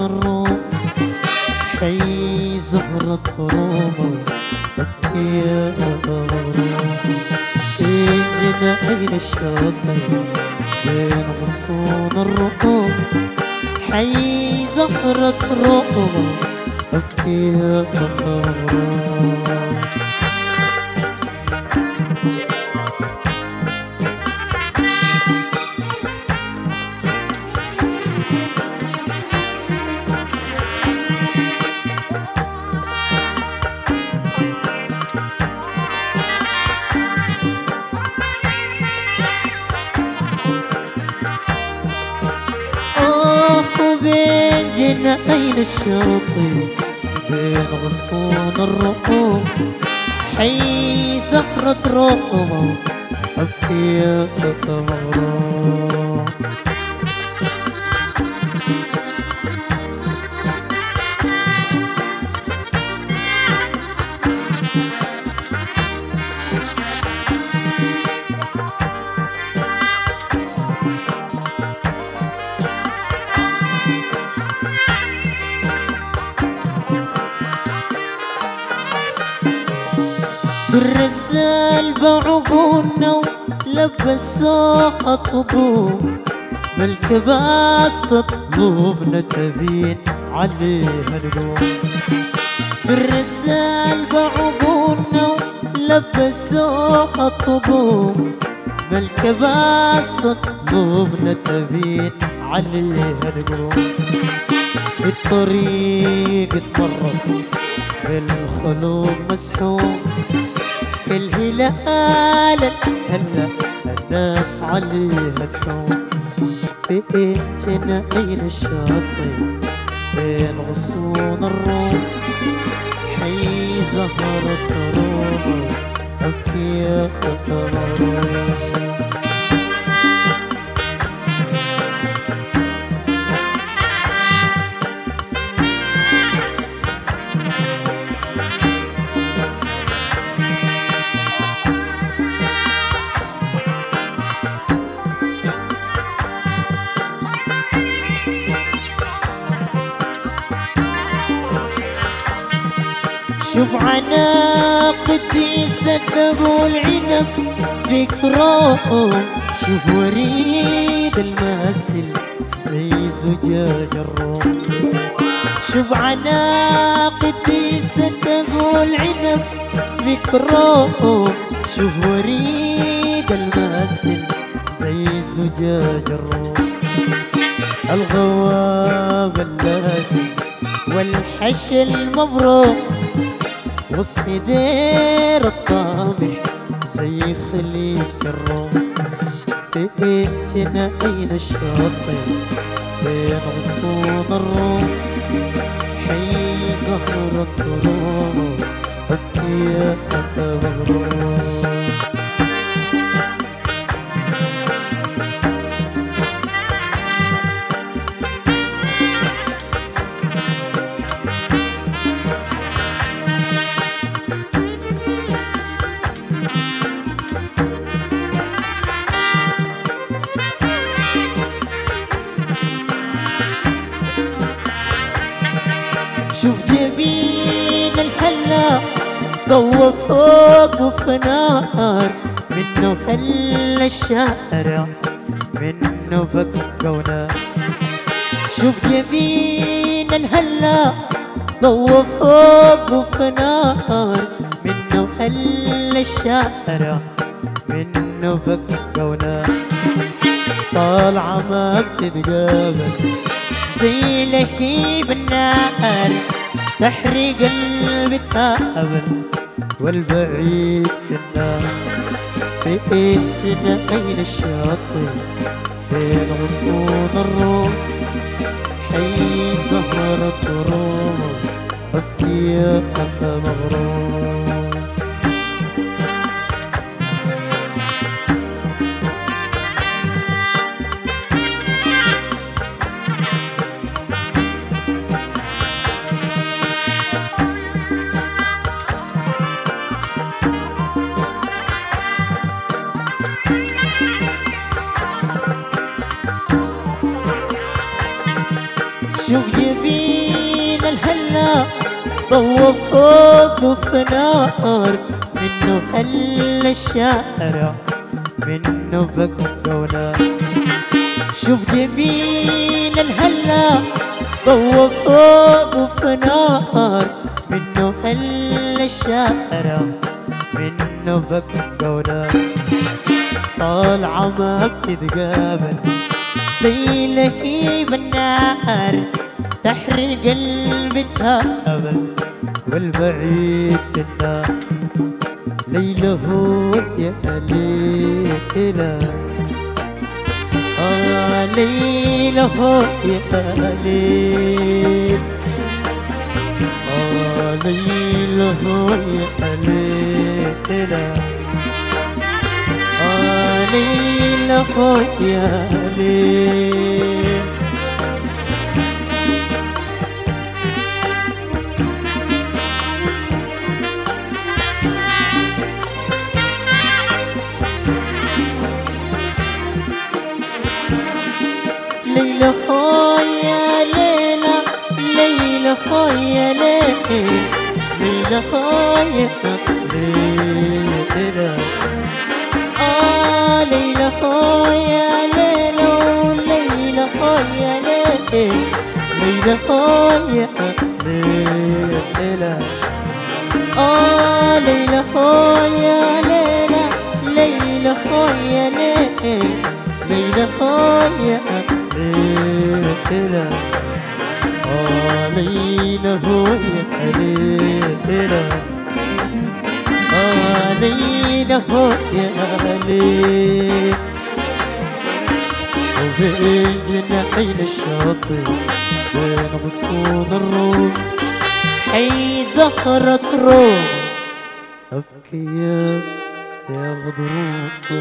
الروم حي زهرة روما يا إننا أين الشاطئ؟ بين غصون الرقوم حي زهرة روما يا بين جناين الشاطئ بين غصون الرقوم حي زهرة روما أبكي يا بالرسال بعقولنا ولبسوها طقوم بالكباس تطلبنا تبين عليها نقوم بالرسال بعقولنا ولبسوها طقوم بالكباس تطلبنا تبين عليها نقوم الطريق تفرق بالخلوق مسحوم الهلال. هلا الناس عليها تحوم بيتنا أين الشاطئ. بين غصون الروم حي زهرة روما أبكي يا شوف عناقتي صدقوا العنب فكرهم. شوف وريد الماسل زي زجاج الروم. شوف عناقتي صدقوا العنب فكرهم. شوف وريد الماسل زي زجاج الروم. الغواب اللاذي والحشي المبروك والصدير الطامح زي خليج في الروم. بيتنا أين الشاطئ بين غصون الروم. حي زهرة روما بكي يا مغروم ضوى فوق وفنار منه هلا الشارع منه بقى ونار شوف جميل الهلا ضوى فوق وفنار منه هلا الشارع منه بقى ونار طالعة ما بتتقابل زي لهيب النار تحرق قلبي الثابل والبعيد في بيتنا أين الشاطئ بين غصون الروم حي زهرة روما بكي يا مغروم ضوى فوق وفنار منه هل الشارع منه بقى ونار شوف جميل الهلا ضوى فوق وفنار منه هل الشارع منه بقى ونار طالعة ما بتتقابل زي لهيب النار تحرق قلبي تهابل والبعيد في النار ليلة هو يا ليلة آه ليلة هو يا ليل آه ليلة هو يا ليلة آه ليلة هو يا ليل ليل ليلى هاي يا ليلى آه ليلى هاي يا ليلى ليلى هاي يا ليل ليلى هاي يا ليلى ليلى هاي يا ليلى ليلى هاي يا ليل ليلى هاي يا ليلى آه آه ليلى هاي يا ليل وبين جناحين الشاطئ بين غصون الروم حي زهرة روم أبكي يا غضروف